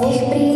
sempre